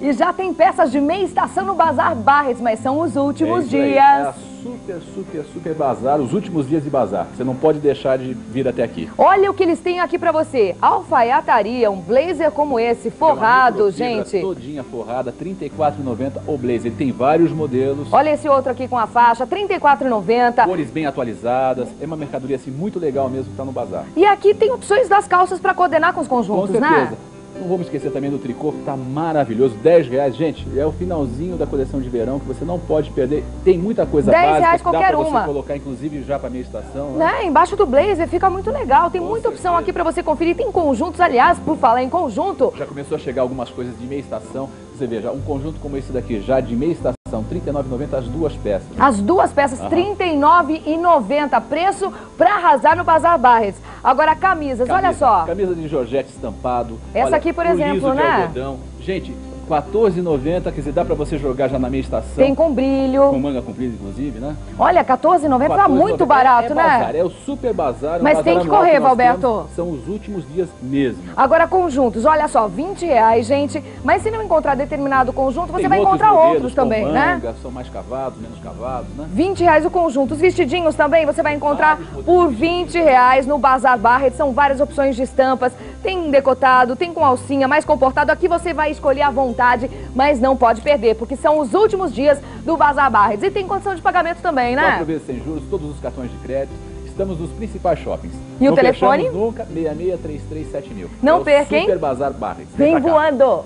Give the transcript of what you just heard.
E já tem peças de meia estação no Bazar Barres, mas são os últimos é dias. É super, super, super bazar, os últimos dias de bazar. Você não pode deixar de vir até aqui. Olha o que eles têm aqui pra você. Alfaiataria, um blazer como esse, forrado, gente. Todinha forrada, R$ 34,90 o blazer. Ele tem vários modelos. Olha esse outro aqui com a faixa, R$ 34,90. Cores bem atualizadas. É uma mercadoria assim muito legal mesmo que tá no bazar. E aqui tem opções das calças pra coordenar com os conjuntos, com certeza. né? Não vamos esquecer também do tricô, que tá maravilhoso. 10 reais, gente, é o finalzinho da coleção de verão que você não pode perder. Tem muita coisa 10 básica reais qualquer dá uma. você colocar, inclusive, já pra minha estação. Né? né? Embaixo do blazer, fica muito legal. Tem Com muita certeza. opção aqui pra você conferir. Tem conjuntos, aliás, por falar em conjunto. Já começou a chegar algumas coisas de meia estação. Você veja, um conjunto como esse daqui, já de meia estação, R$ 39,90 as duas peças. As duas peças, R$ 39,90. Preço pra arrasar no Bazar Barres. Agora, camisas, camisa, olha só. Camisa de Georgette estampado. Essa olha, aqui, por exemplo, né? Algodão. Gente, 14,90, quer dizer, dá pra você jogar já na minha estação. Tem com brilho. Com manga comprida, inclusive, né? Olha, 14,90 tá muito barato, é, é né? Bazar, é o super bazar. Mas bazar tem que correr, Valberto. São os últimos dias mesmo. Agora, conjuntos, olha só, 20 reais, gente. Mas se não encontrar determinado conjunto, você tem vai outros encontrar modelos, outros também, manga, né? São mais cavados, menos cavados, né? 20 reais o conjunto. Os vestidinhos também você vai encontrar por 20 reais no Bazar Barret. São várias opções de estampas. Tem decotado, tem com alcinha, mais comportado. Aqui você vai escolher à vontade, mas não pode perder, porque são os últimos dias do Bazar Barrets. E tem condição de pagamento também, né? Quatro vezes sem juros, todos os cartões de crédito. Estamos nos principais shoppings. E não o telefone? nunca, 66337000. Não é perca, hein? Super Bazar Barrets. Vem, Vem voando!